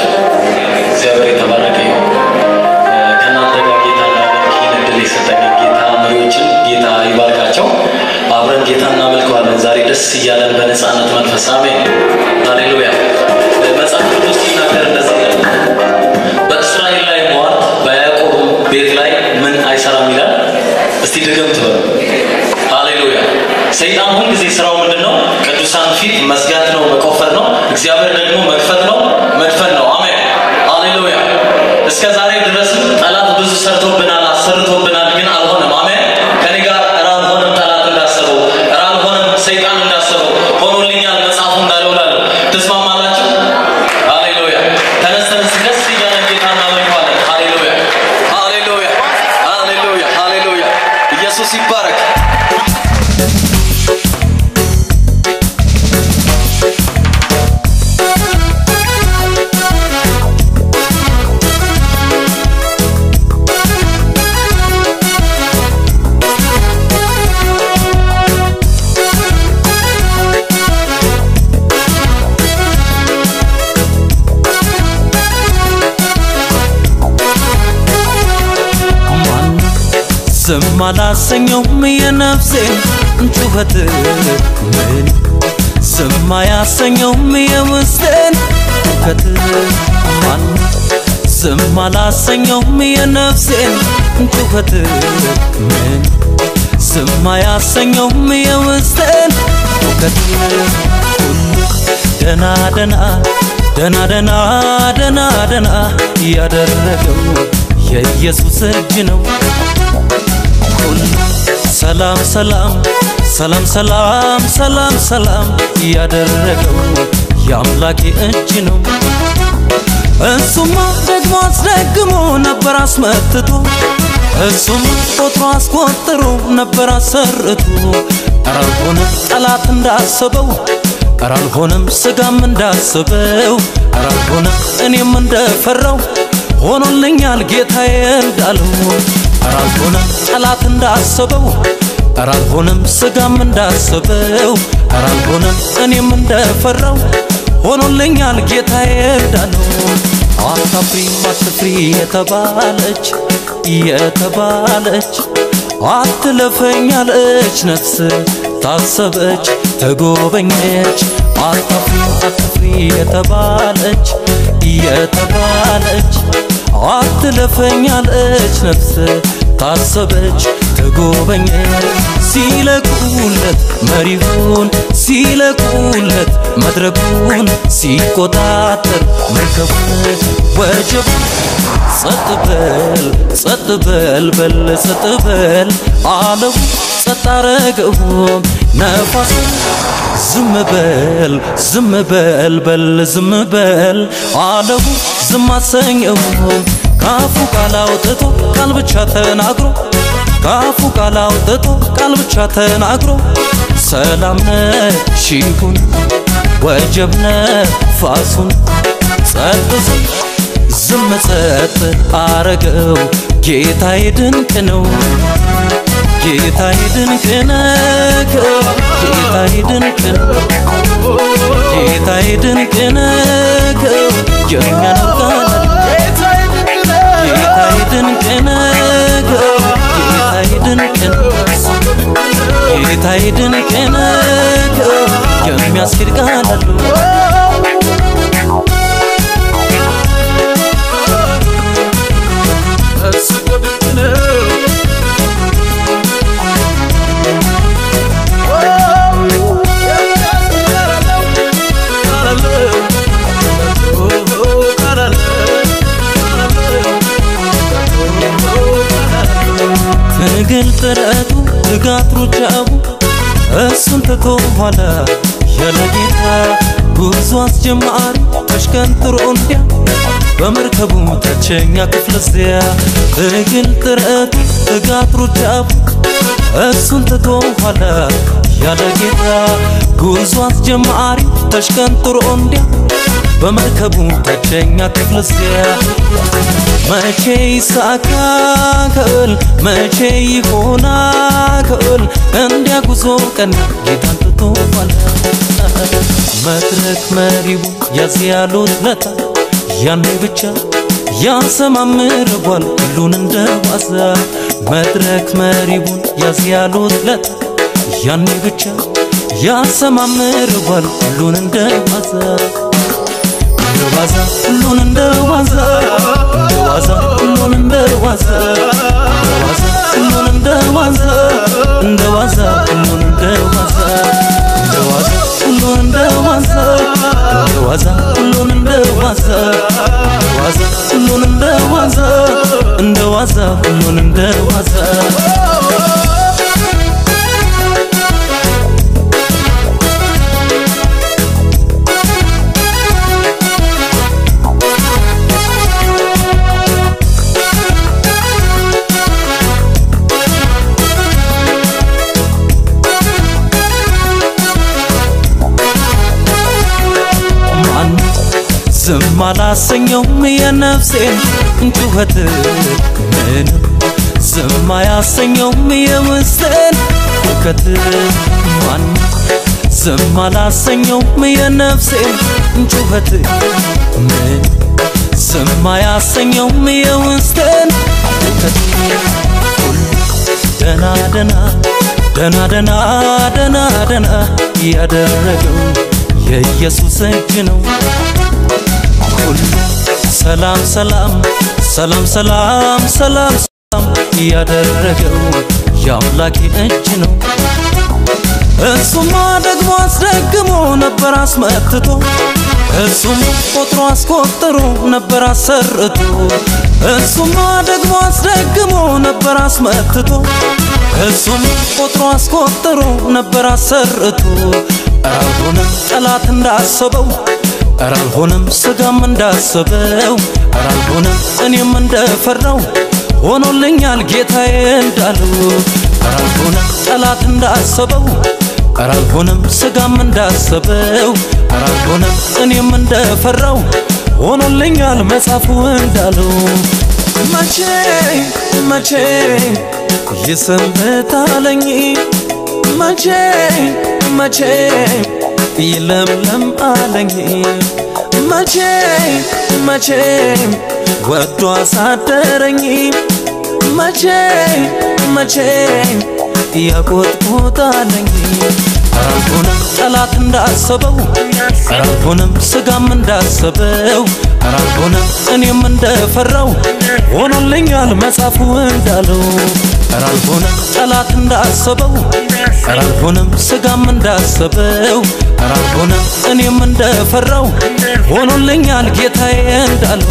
ዋላችሁ? እግዚአብሔር የተባረከ ይሁን። ከእናንተ ጋር ጌታ ላመልክ እድል የሰጠኝ ጌታ መሪዎችን ጌታ ይባርካቸው። አብረን ጌታ እናመልከዋለን። ዛሬ ደስ እያለን በነፃነት መንፈስ አሜን፣ ሃሌሉያ። መጽሐፍ ቅዱስ ሲናገር እንደዚህ ይላል፣ በእስራኤል ላይ ሟርት በያዕቆብ ቤት ላይ ምን አይሰራም ይላል። እስቲ ድገም ትበሉ። ሃሌሉያ። ሰይጣን ሁልጊዜ ስራው ምንድን ነው? ቅዱሳን ፊት መዝጋት ነው፣ መቆፈር ነው። እግዚአብሔር ዝም አላሰኘውም የነፍሴን ጩኸት። ምን ዝም አያሰኘውም የውስጤን ሁከት ማን ዝም አላሰኘውም የነፍሴን ጩኸት። ምን ዝም አያሰኘውም የውስጤን ሁከት ደና ደና ደና ደና ደና ደና ያደረገው የኢየሱስ እጅ ነው። ሁሉ ሰላም ሰላም ሰላም ሰላም ሰላም ሰላም ያደረገው የአምላኬ እጅ ነው። እሱማ ደግሞ አስደግሞ ነበር አስመትቶ እሱም ቆጥሮ አስቆጥሮ ነበር አሰርቶ ኧረ አልሆነም ጠላት እንዳሰበው ኧረ ስጋም እንዳሰበው ኧረ እኔም እንደፈራው ሆኖልኛል ጌታዬ እንዳለው አልሆነም ጠላት እንዳሰበው ኧረ አልሆነም ስጋም እንዳሰበው ኧረ አልሆነም እኔም እንደፈራው ሆኖልኛል ጌታዬ እንዳለው። አታፍሪ አትፍሪ የተባለች የተባለች አትለፈኝ ያለች ነፍስ ታሰበች ተጎበኘች። አታፍሪ አትፍሪ የተባለች የተባለች አትለፈኝ ያለች ነፍስ ታሰበች ተጎበኘች። ሲለቁለት መሪውን ሲለቁለት መድረኩን ሲቆጣጠር መርከቡን ወጀብ ጸጥ በል ጸጥ በል በል ጸጥ በል። አለው ጸጥ አረገው ነፋስ ዝም በል ዝም በል በል ዝም በል። አለው ዝም አሰኘው ካፉ ቃል አውጥቶ ቃል ብቻ ተናግሮ ካፉ ቃል አውጥቶ ቃል ብቻ ተናግሮ ሰላም ነሽ ይሁን ወጀብ ነፋሱን ጸጥ ዝም ዝም ጸጥ አረገው ጌታዬ ድንቅ ነው ጌታዬ ድንቅ ነው ጌታዬ ድንቅ ነው ጌታዬ ድንቅ ነው የኛ ነው ድንቅ ነው ጌታዬ ድንቅ ነው የሚያስኬድ ቃል አለው ትግል ጥረቱ ትጋት ሩጫው እሱን ትቶ ኋላ ያለ ጌታ ጉዞ አስጀማሪ ተሽከንጥሮ እንዲያ በመርከቡ ታችኛ ክፍለ እዚያ ጥረቱ ትጋት ሩጫው እሱን ትቶ ኋላ ያለ ጌታ ጉዞ አስጀማሪ ተሽከንጥሮ እንዲያ በመርከቡ ክፍለ እዚያ መቼ ይሳካል? መቼ ይሆናል? እንዲያ ጉዞ ቀን ጌታን ትቶኋል መድረክ መሪው ያዝ ያሉት ለታ ያኔ ብቻ ያሰማምርቧል ሁሉን እንደ ዋዛ መድረክ መሪውን ያዝ ያሉት ለት ያኔ ብቻ ያሰማምረዋል ሁሉን እንደ ዋዛ እንደ ዋዛ ሁሉን እንደ ዋዛ እንደ ዋዛ ሁሉን እንደ ዋዛ ሁሉን እንደ ዋዛ እንደ ዋዛ ሁሉን እንደ ዋዛ እንደ ዋዛ ሁሉን እንደ ዋዛ እንደ ዋዛ ሁሉን እንደ ዋዛ እንደ ዋዛ ሁሉን እንደ ዋዛ እንደ ዋዛ ሁሉን እንደ ዋዛ ዝም አላሰኘውም የነፍሴን ጩኸት። ምንም ዝም አያሰኘውም የውስጤን ሁከት። ማን ዝም አላሰኘውም የነፍሴን ጩኸት። ምን ዝም አያሰኘውም የውስጤን ሁከት። ደና ደና ደና ደና ደና ደና ያደረገው የኢየሱስ እጅ ነው። ሰላም ሰላም ሰላም ሰላም ሰላም ሰላም ያደረገው የአምላኬ እጅ ነው። እሱማ ደግሞ አስደግሞ ነበር አስመትቶ እሱም ቆጥሮ አስቆጥሮ ነበር አሰርቶ እሱማ ደግሞ አስደግሞ ነበር አስመትቶ እሱም ቆጥሮ አስቆጥሮ ነበር አሰርቶ አልሆነም ጠላት እንዳሰበው ኧረ አልሆነም ስጋም እንዳሰበው ኧረ አልሆነም እኔም እንደፈራው ሆኖልኛል ጌታዬ እንዳለው። ኧረ አልሆነም ጠላት እንዳሰበው አልሆነም ስጋም እንዳሰበው ኧረ አልሆነም እኔም እንደፈራው ሆኖልኛል መጽሐፉ እንዳለው። መቼ መቼ ይሰንብታለኝ መቼ መቼ ይለምለም አለኝ። መቼ መቼ ወዶ አሳደረኝ። መቼ መቼ ያቆጥቁጣለኝ አልሆነም ጠላት እንዳሰበው አልሆነም ስጋም እንዳሰበው አልሆነም እኔም እንደፈራው ሆኖልኛል መጽሐፉ እንዳለው። አልሆነም ጠላት እንዳሰበው አልሆነም ስጋም እንዳሰበው አልሆነም እኔም እንደፈራው ሆኖልኛል ጌታዬ እንዳለው